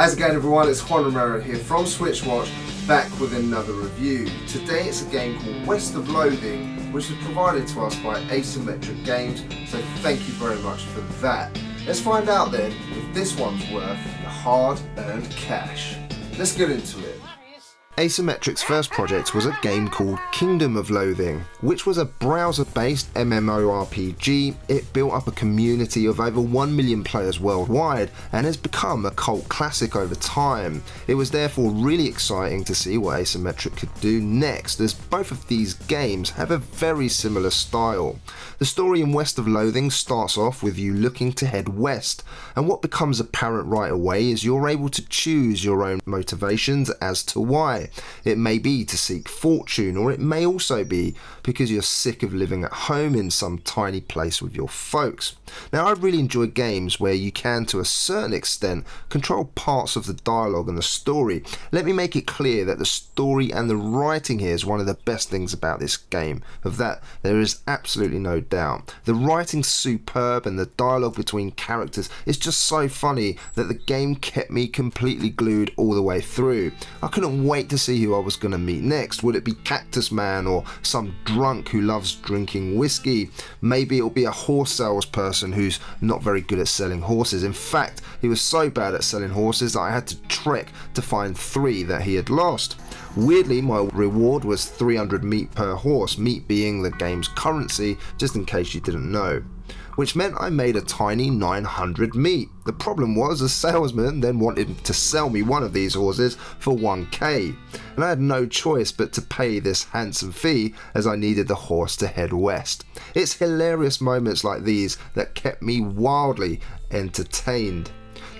It going everyone? It's Juan Romero here from Switchwatch, back with another review. Today it's a game called West of Loathing, which is provided to us by Asymmetric Games, so thank you very much for that. Let's find out then if this one's worth the hard-earned cash. Let's get into it. Asymmetric's first project was a game called Kingdom of Loathing, which was a browser based MMORPG. It built up a community of over 1 million players worldwide and has become a cult classic over time. It was therefore really exciting to see what Asymmetric could do next, as both of these games have a very similar style. The story in West of Loathing starts off with you looking to head west, and what becomes apparent right away is you're able to choose your own motivations as to why. It may be to seek fortune, or it may also be because you're sick of living at home in some tiny place with your folks. Now, I really enjoy games where you can, to a certain extent, control parts of the dialogue and the story. Let me make it clear that the story and the writing here is one of the best things about this game. Of that, there is absolutely no doubt. The writing's superb, and the dialogue between characters is just so funny that the game kept me completely glued all the way through. I couldn't wait to see who I was going to meet next. Would it be Cactus Man or some drunk who loves drinking whiskey? Maybe it'll be a horse salesperson who's not very good at selling horses. In fact, he was so bad at selling horses that I had to trek to find three that he had lost. Weirdly, my reward was 300 meat per horse, meat being the game's currency, just in case you didn't know which meant I made a tiny 900 meat. The problem was the salesman then wanted to sell me one of these horses for 1k, and I had no choice but to pay this handsome fee as I needed the horse to head west. It's hilarious moments like these that kept me wildly entertained.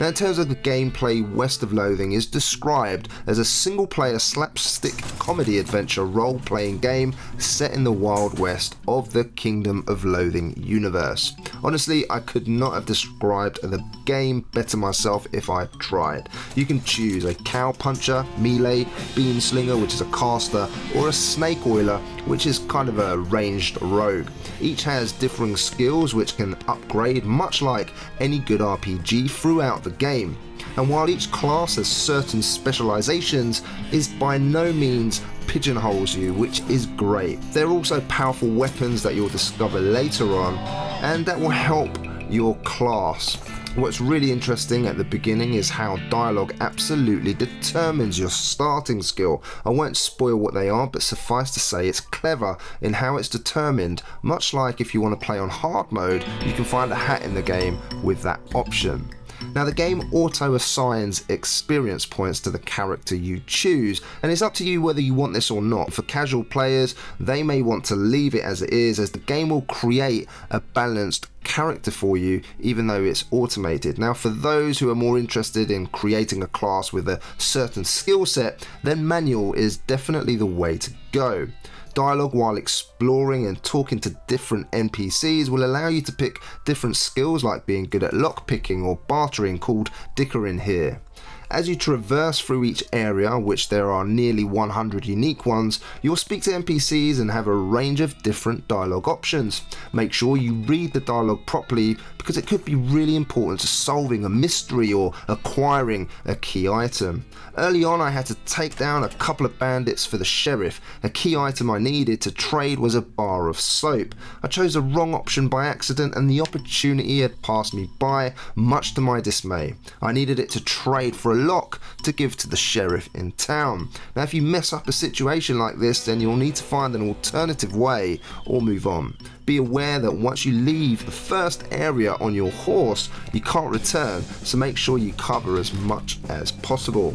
Now, in terms of the gameplay, West of Loathing is described as a single player slapstick comedy adventure role playing game set in the Wild West of the Kingdom of Loathing universe. Honestly, I could not have described the game better myself if I tried. You can choose a cow puncher, melee, bean slinger, which is a caster, or a snake oiler, which is kind of a ranged rogue. Each has differing skills which can upgrade, much like any good RPG, throughout the game. And while each class has certain specializations, is by no means pigeonholes you, which is great. There are also powerful weapons that you'll discover later on, and that will help your class. What's really interesting at the beginning is how dialogue absolutely determines your starting skill. I won't spoil what they are, but suffice to say it's clever in how it's determined, much like if you want to play on hard mode, you can find a hat in the game with that option. Now the game auto assigns experience points to the character you choose and it's up to you whether you want this or not. For casual players they may want to leave it as it is as the game will create a balanced character for you even though it's automated. Now for those who are more interested in creating a class with a certain skill set then manual is definitely the way to go. Dialogue while exploring and talking to different NPCs will allow you to pick different skills like being good at lockpicking or bartering called dickering here. As you traverse through each area, which there are nearly 100 unique ones, you'll speak to NPCs and have a range of different dialogue options. Make sure you read the dialogue properly because it could be really important to solving a mystery or acquiring a key item. Early on I had to take down a couple of bandits for the sheriff. A key item I needed to trade was a bar of soap. I chose the wrong option by accident and the opportunity had passed me by, much to my dismay. I needed it to trade for a lock to give to the sheriff in town. Now if you mess up a situation like this then you'll need to find an alternative way or move on. Be aware that once you leave the first area on your horse you can't return so make sure you cover as much as possible.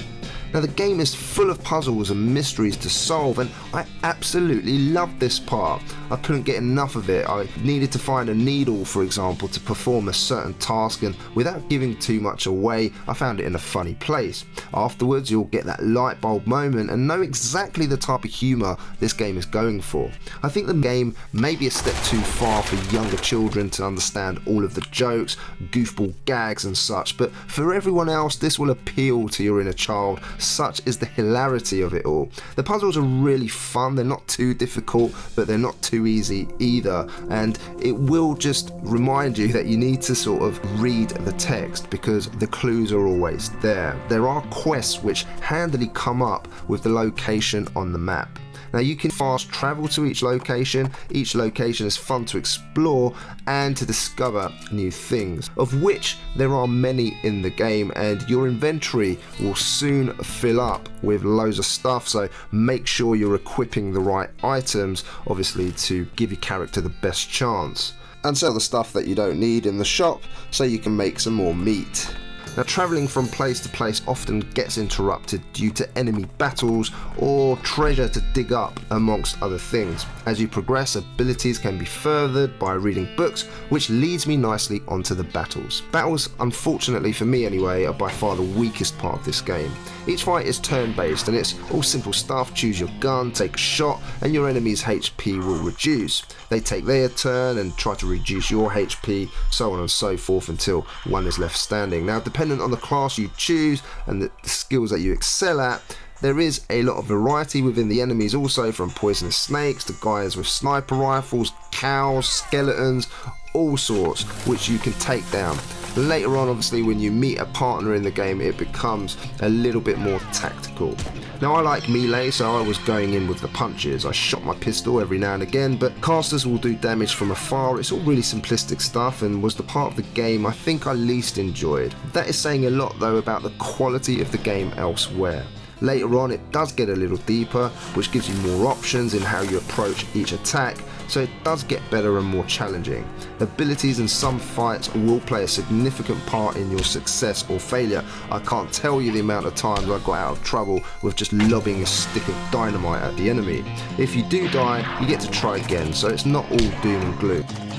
Now the game is full of puzzles and mysteries to solve and I absolutely loved this part. I couldn't get enough of it. I needed to find a needle for example to perform a certain task and without giving too much away I found it in a funny place. Afterwards you'll get that light bulb moment and know exactly the type of humour this game is going for. I think the game may be a step too far for younger children to understand all of the jokes, goofball gags and such but for everyone else this will appeal to your inner child such is the hilarity of it all. The puzzles are really fun, they're not too difficult, but they're not too easy either, and it will just remind you that you need to sort of read the text because the clues are always there. There are quests which handily come up with the location on the map. Now you can fast travel to each location, each location is fun to explore and to discover new things, of which there are many in the game and your inventory will soon fill up with loads of stuff. So make sure you're equipping the right items obviously to give your character the best chance. And sell the stuff that you don't need in the shop so you can make some more meat. Now travelling from place to place often gets interrupted due to enemy battles or treasure to dig up amongst other things. As you progress abilities can be furthered by reading books which leads me nicely onto the battles. Battles unfortunately for me anyway are by far the weakest part of this game. Each fight is turn based and it's all simple stuff, choose your gun, take a shot and your enemy's HP will reduce. They take their turn and try to reduce your HP, so on and so forth until one is left standing. Now dependent on the class you choose and the skills that you excel at, there is a lot of variety within the enemies also from poisonous snakes to guys with sniper rifles, cows, skeletons, all sorts which you can take down. Later on obviously when you meet a partner in the game it becomes a little bit more tactical. Now I like melee so I was going in with the punches. I shot my pistol every now and again but casters will do damage from afar. It's all really simplistic stuff and was the part of the game I think I least enjoyed. That is saying a lot though about the quality of the game elsewhere. Later on it does get a little deeper which gives you more options in how you approach each attack so it does get better and more challenging. Abilities in some fights will play a significant part in your success or failure. I can't tell you the amount of times I got out of trouble with just lobbing a stick of dynamite at the enemy. If you do die, you get to try again, so it's not all doom and gloom.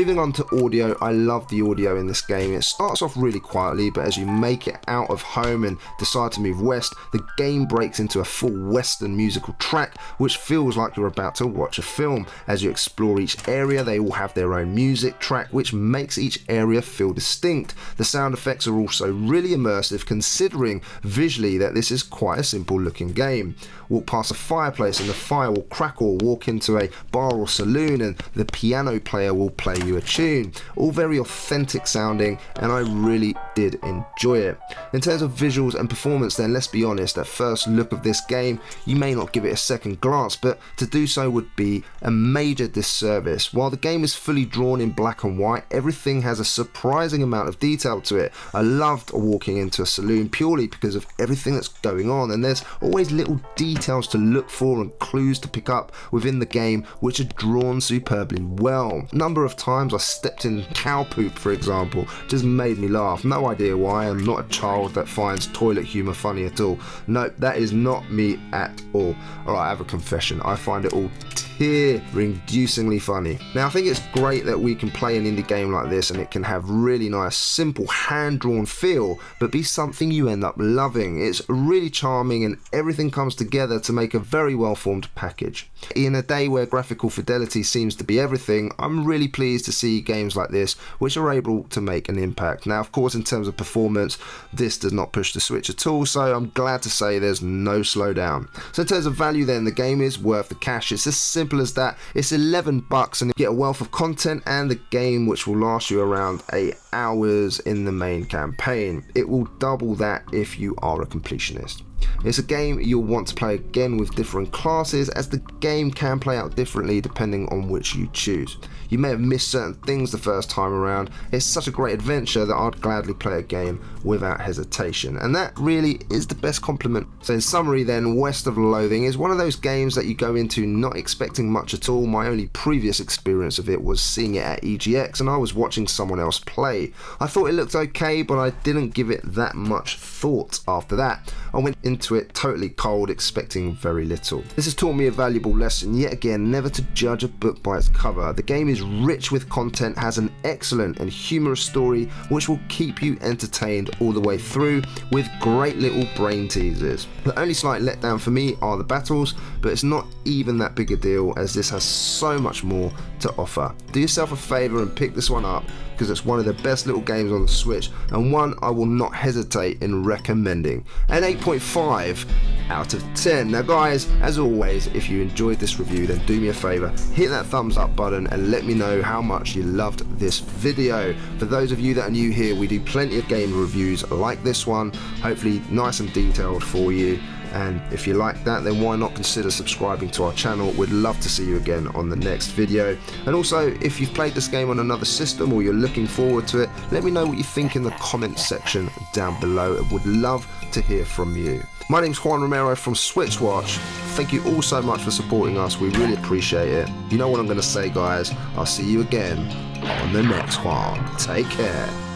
Moving on to audio, I love the audio in this game. It starts off really quietly, but as you make it out of home and decide to move west, the game breaks into a full western musical track, which feels like you're about to watch a film. As you explore each area, they all have their own music track, which makes each area feel distinct. The sound effects are also really immersive, considering visually that this is quite a simple looking game. Walk past a fireplace and the fire will crackle, walk into a bar or saloon and the piano player will play you a tune. All very authentic sounding and I really did enjoy it. In terms of visuals and performance then let's be honest, at first look of this game you may not give it a second glance but to do so would be a major disservice. While the game is fully drawn in black and white, everything has a surprising amount of detail to it. I loved walking into a saloon purely because of everything that's going on and there's always little details to look for and clues to pick up within the game which are drawn superbly well. Number of times times I stepped in cow poop, for example, just made me laugh. No idea why, I'm not a child that finds toilet humour funny at all. Nope, that is not me at all. Alright, I have a confession. I find it all tear-inducingly funny. Now, I think it's great that we can play an indie game like this and it can have really nice, simple, hand-drawn feel, but be something you end up loving. It's really charming and everything comes together to make a very well-formed package. In a day where graphical fidelity seems to be everything, I'm really pleased to see games like this which are able to make an impact. Now, of course, in terms of performance, this does not push the Switch at all, so I'm glad to say there's no slowdown. So in terms of value then, the game is worth the cash. It's as simple simple as that. It's 11 bucks and you get a wealth of content and the game which will last you around 8 hours in the main campaign. It will double that if you are a completionist. It's a game you'll want to play again with different classes as the game can play out differently depending on which you choose. You may have missed certain things the first time around, it's such a great adventure that I'd gladly play a game without hesitation and that really is the best compliment. So in summary then, West of Loathing is one of those games that you go into not expecting much at all. My only previous experience of it was seeing it at EGX and I was watching someone else play. I thought it looked okay but I didn't give it that much thought after that. I went into it totally cold, expecting very little. This has taught me a valuable lesson yet again never to judge a book by its cover. The game is rich with content, has an excellent and humorous story which will keep you entertained all the way through with great little brain teasers. The only slight letdown for me are the battles, but it's not even that big a deal as this has so much more to offer. Do yourself a favour and pick this one up because it's one of the best little games on the Switch and one I will not hesitate in recommending. An 8.5 out of 10. Now guys, as always, if you enjoyed this review then do me a favour, hit that thumbs up button and let me know how much you loved this video. For those of you that are new here, we do plenty of game reviews like this one, hopefully nice and detailed for you and if you like that then why not consider subscribing to our channel? We'd love to see you again on the next video. And also if you've played this game on another system or you're looking forward to it let me know what you think in the comments section down below. I would love to hear from you. My name's Juan Romero from Switchwatch. Thank you all so much for supporting us. We really appreciate it. You know what I'm going to say guys. I'll see you again on the next one. Take care